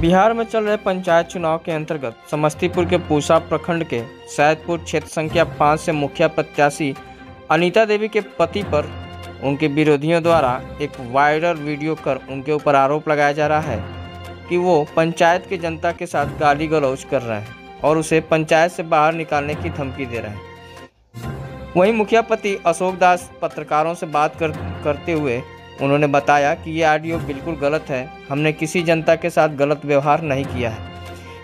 बिहार में चल रहे पंचायत चुनाव के अंतर्गत समस्तीपुर के पूसा प्रखंड के सैदपुर क्षेत्र संख्या पाँच से मुखिया प्रत्याशी अनीता देवी के पति पर उनके विरोधियों द्वारा एक वायरल वीडियो कर उनके ऊपर आरोप लगाया जा रहा है कि वो पंचायत की जनता के साथ गाली गलौज कर रहे हैं और उसे पंचायत से बाहर निकालने की धमकी दे रहे हैं। वहीं मुखिया पति अशोक दास पत्रकारों से बात कर, करते हुए उन्होंने बताया कि ये ऑडियो बिल्कुल गलत है। हमने किसी जनता के साथ गलत व्यवहार नहीं किया है।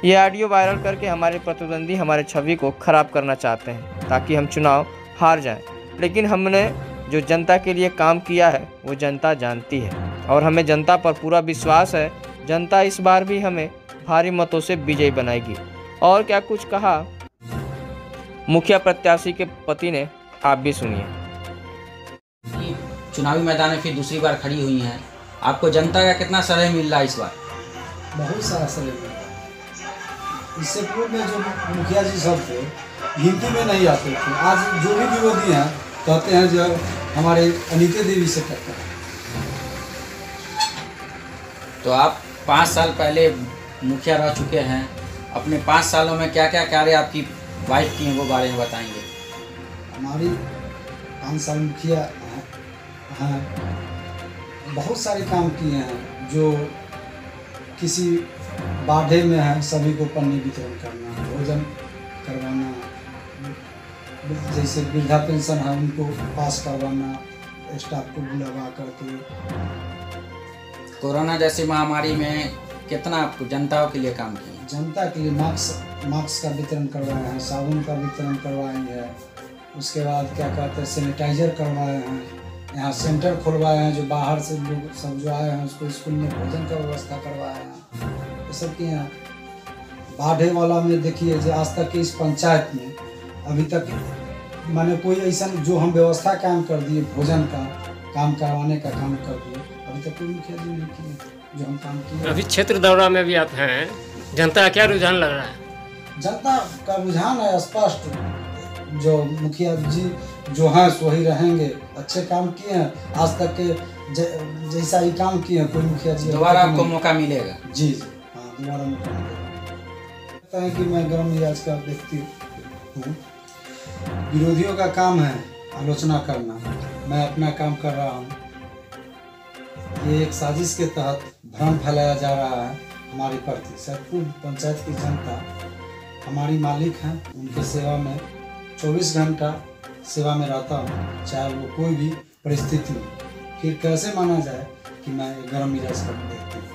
ये ऑडियो वायरल करके हमारे प्रतिद्वंदी हमारे छवि को खराब करना चाहते हैं, ताकि हम चुनाव हार जाएँ। लेकिन हमने जो जनता के लिए काम किया है, वो जनता जानती है। और हमें जनता पर पूरा विश्वास है। जनता इस बार भी हमें भारी मतों से विजयी बनाएगी। और क्या कुछ कहा? मुखिया प्रत्याशी के पति ने, आप भी सुनिए। चुनावी मैदान में फिर दूसरी बार खड़ी हुई हैं। आपको जनता का कितना सराह मिल रहा है इस बार? बहुत सारा समय मिल रहा है। इससे पूर्व में जो मुखिया जी सब थे गिनती में नहीं आते थे। आज जो भी विरोधी हैं कहते हैं जो हमारे अनिते देवी से टक्कर है। तो आप पाँच साल पहले मुखिया रह चुके हैं। अपने पाँच सालों में क्या क्या कार्य आपकी वाइफ की हैं वो बारे में बताएँगे। हमारी पाँच साल मुखिया बहुत सारे काम किए हैं जो किसी बाढ़े में है सभी को पन्नी वितरण करना भोजन करवाना जैसे वृद्धा पेंशन है उनको पास करवाना स्टाफ को बुलावा करके। कोरोना जैसी महामारी में कितना आपको जनताओं के लिए काम किए जनता के लिए मास्क मास्क का वितरण करवाए हैं साबुन का वितरण करवाए हैं उसके बाद क्या कहते हैं सैनिटाइजर करवाए हैं। यहाँ सेंटर खुलवाए हैं जो बाहर से लोग सब जो आए हैं उसको स्कूल में भोजन का व्यवस्था करवाए हैं। ये सब किए हैं। बाढ़े वाला में देखिए जो आज तक के इस पंचायत में अभी तक माने कोई ऐसा जो हम व्यवस्था काम कर दिए भोजन का काम करवाने का काम कर दिए अभी तक कोई मुखिया जी नहीं किए जो हम काम किए अभी क्षेत्र दौरा में भी आप हैं जनता का क्या रुझान लग रहा है? जनता का रुझान है स्पष्ट। जो मुखिया जी जो हैं सो ही रहेंगे। अच्छे काम किए हैं। आज तक के ज, जैसा ही काम किए हैं कोई मुखिया जी दोबारा आपको मौका मिलेगा। जी जी। हाँ दोबारा मौका मिलेगा। है कि मैं गर्म मिजाज का व्यक्ति हूँ। विरोधियों का काम है आलोचना करना। मैं अपना काम कर रहा हूँ। ये एक साजिश के तहत भ्रम फैलाया जा रहा है हमारे प्रति। सैदपुर पंचायत की जनता हमारी मालिक हैं उनके सेवा में 24 घंटा सेवा में रहता हूँ चाहे वो कोई भी परिस्थिति हो। फिर कैसे माना जाए कि मैं गर्म मिजाज कर व्यक्ति हूँ?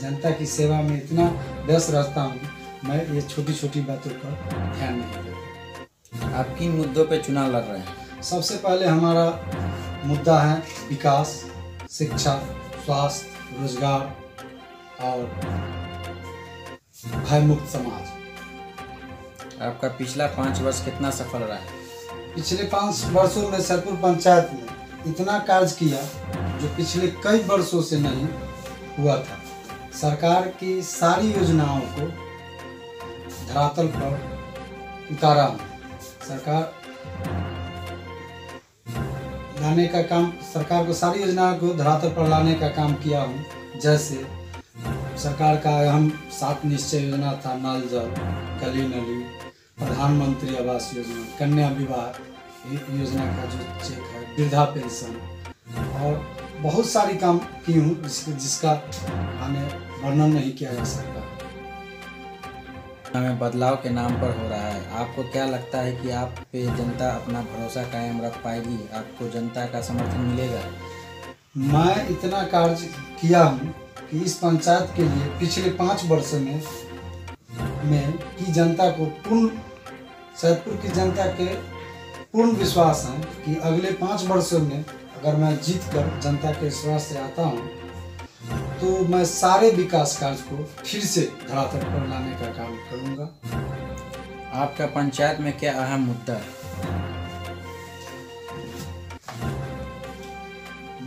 जनता की सेवा में इतना व्यस्त रहता हूँ मैं ये छोटी छोटी बातों पर ध्यान नहीं देता आप किन मुद्दों पर चुनाव लड़ रहे हैं? सबसे पहले हमारा मुद्दा है विकास शिक्षा स्वास्थ्य रोज़गार और भयमुक्त समाज। आपका पिछला पाँच वर्ष कितना सफल रहा? है पिछले पाँच वर्षों में सैदपुर पंचायत ने इतना कार्य किया जो पिछले कई वर्षों से नहीं हुआ था। सरकार की सारी योजनाओं को धरातल पर उतारा हूँ। सरकार लाने का काम, सरकार को सारी योजनाओं को धरातल पर लाने का काम किया हूँ। जैसे सरकार का अहम सात निश्चय योजना था, नल जल गली नली प्रधानमंत्री आवास योजना कन्या विवाह योजना का जो चेक है वृद्धा पेंशन और बहुत सारी काम की हूँ जिसका हमें वर्णन नहीं किया जा सकता। में बदलाव के नाम पर हो रहा है। आपको क्या लगता है कि आप पे जनता अपना भरोसा कायम रख पाएगी? आपको जनता का समर्थन मिलेगा? मैं इतना कार्य किया हूँ कि इस पंचायत के लिए पिछले पाँच वर्षों में में की जनता को पूर्ण सैदपुर की जनता के पूर्ण विश्वास है कि अगले पाँच वर्षों में अगर मैं जीत कर जनता के विश्वास से आता हूँ तो मैं सारे विकास कार्य को फिर से धरातल पर लाने का काम करूँगा। आपका पंचायत में क्या अहम मुद्दा है?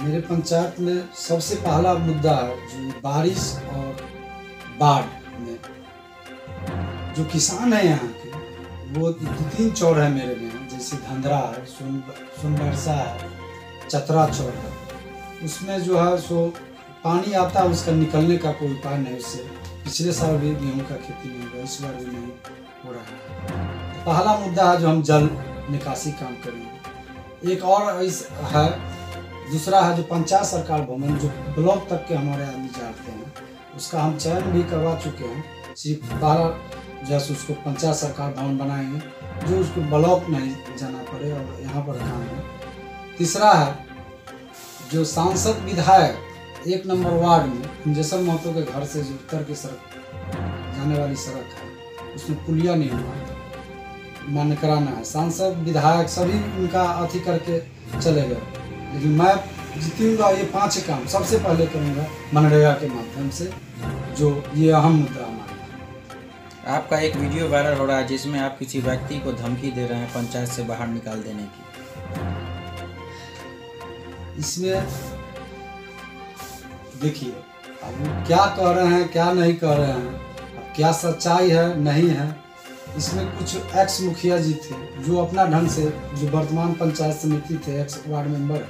मेरे पंचायत में सबसे पहला मुद्दा है जो बारिश और बाढ़। जो किसान है यहाँ के, वो दो तीन चौर है मेरे में, जैसे धंधरा है सोन, सोनबरसा है, चतरा चौर है। उसमें जो है, सो पानी आता है, उसका निकलने का कोई उपाय नहीं, उससे पिछले साल भी गेहूँ का खेती नहीं हुआ, इस बार भी नहीं हो रहा है। पहला मुद्दा है जो हम जल निकासी काम करेंगे। एक और इस है, दूसरा है जो पंचायत सरकार भवन, जो ब्लॉक तक के हमारे आदमी जाते हैं, उसका हम चयन भी करवा चुके हैं, सिर्फ़ पहला जैसे उसको पंचायत सरकार भवन बनाएँगे जो उसको ब्लॉक नहीं जाना पड़े और यहाँ पर काम है। तीसरा है, जो सांसद विधायक, एक नंबर वार्ड में जैसर महतो के घर से जो उत्तर की सड़क, जाने वाली सड़क है, उसमें पुलिया नहीं हुआ मान्य कराना है। सांसद, विधायक सभी उनका अथी करके चले गए। लेकिन मैं जीतूँगा ये पाँच काम सबसे पहले करूँगा मनरेगा के माध्यम से, जो ये अहम मुद्दा। आपका एक वीडियो वायरल हो रहा है जिसमें आप किसी व्यक्ति को धमकी दे रहे हैं पंचायत से बाहर निकाल देने की। इसमें देखिए, अब वो क्या कह रहे हैं, क्या नहीं कह रहे हैं, अब क्या सच्चाई है, नहीं है। इसमें कुछ एक्स मुखिया जी थे, जो अपना ढंग से, जो वर्तमान पंचायत समिति थे एक्स वार्ड मेंबर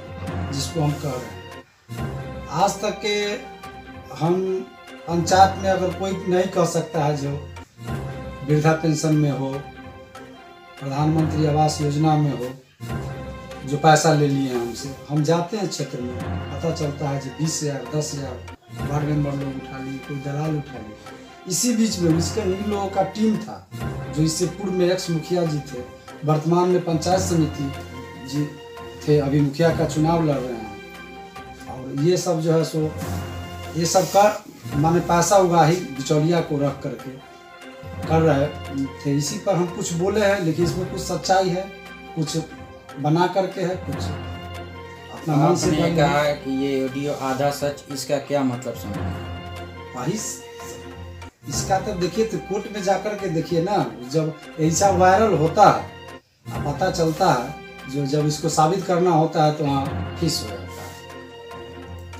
जिसको हम कह रहे हैं। आज तक के हम पंचायत में अगर कोई नहीं कह सकता है जो वृद्धा पेंशन में हो, प्रधानमंत्री आवास योजना में हो, जो पैसा ले लिए हैं हमसे, हम जाते हैं क्षेत्र में। पता चलता है जो बीस हज़ार, दस हज़ार वार्ड मेंबर लोग उठा लिए, कोई दलाल उठा लिए। इसी बीच में उसके इन लोगों का टीम था, जो इससे पूर्व में एक्स मुखिया जी थे, वर्तमान में पंचायत समिति जी थे, अभी मुखिया का चुनाव लड़ रहे हैं। और ये सब जो है सो, ये सब कर माने पैसा उगाही बिचौलिया को रख करके कर रहे थे इसी पर हम कुछ बोले हैं लेकिन इसमें कुछ सच्चाई है कुछ बना करके है कुछ अपना मन से कहा है। कि ये ऑडियो आधा सच इसका क्या मतलब समझे? भाई इसका तो देखिए तो कोर्ट में जाकर के देखिए ना जब ऐसा वायरल होता है पता चलता है जो जब इसको साबित करना होता है तो वहाँ फिस हो जाता है।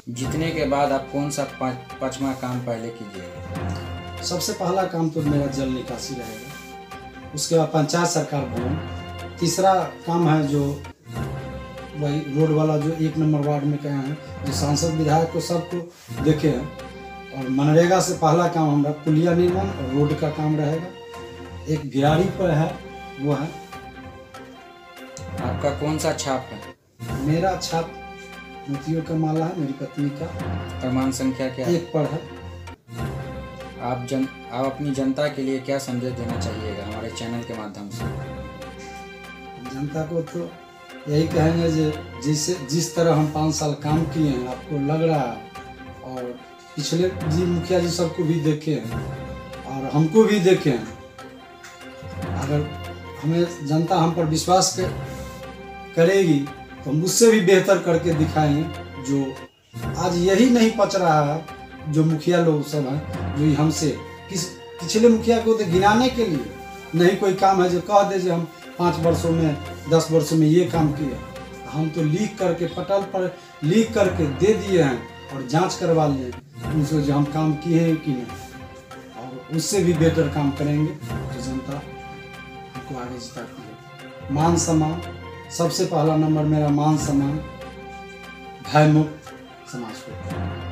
जीतने के बाद आप कौन सा पाँच पाँचवा काम पहले कीजिएगा सबसे पहला काम तो मेरा जल निकासी रहेगा। उसके बाद पंचायत सरकार भवन तीसरा काम है जो वही रोड वाला जो एक नंबर वार्ड में कहे हैं जो सांसद विधायक को सबको देखे हैं। और मनरेगा से पहला काम हमारा पुलिया निर्माण और रोड का काम रहेगा। एक भिराड़ी पर है वो है। आपका कौन सा छाप है? मेरा छाप मोतियों का माला है मेरी पत्नी का। प्रमाण संख्या क्या है? एक पर है। आप जन आप अपनी जनता के लिए क्या संदेश देना चाहिएगा हमारे चैनल के माध्यम से? जनता को तो यही कहेंगे जे जिस जिस तरह हम पाँच साल काम किए हैं आपको लग रहा है और पिछले जी मुखिया जी सबको भी देखे हैं और हमको भी देखे हैं। अगर हमें जनता हम पर विश्वास कर, करेगी तो हम उससे भी बेहतर करके दिखाएँगे जो आज यही नहीं पच रहा है जो मुखिया लोग सब हैं। जो हमसे। किस पिछले मुखिया को तो गिनाने के लिए। नहीं कोई काम है जो कह दे जो हम पाँच वर्षों में, दस वर्षों में ये काम किए हम तो लिख करके, पटल पर लिख करके दे दिए हैं और जाँच करवा लिए उनसे जो हम काम किए हैं कि नहीं। और उससे भी बेहतर काम करेंगे। तो जनता हमको आगे जिताती है मान सम्मान। सबसे पहला नंबर मेरा मान सम्मान। भयमुक्त समाज को।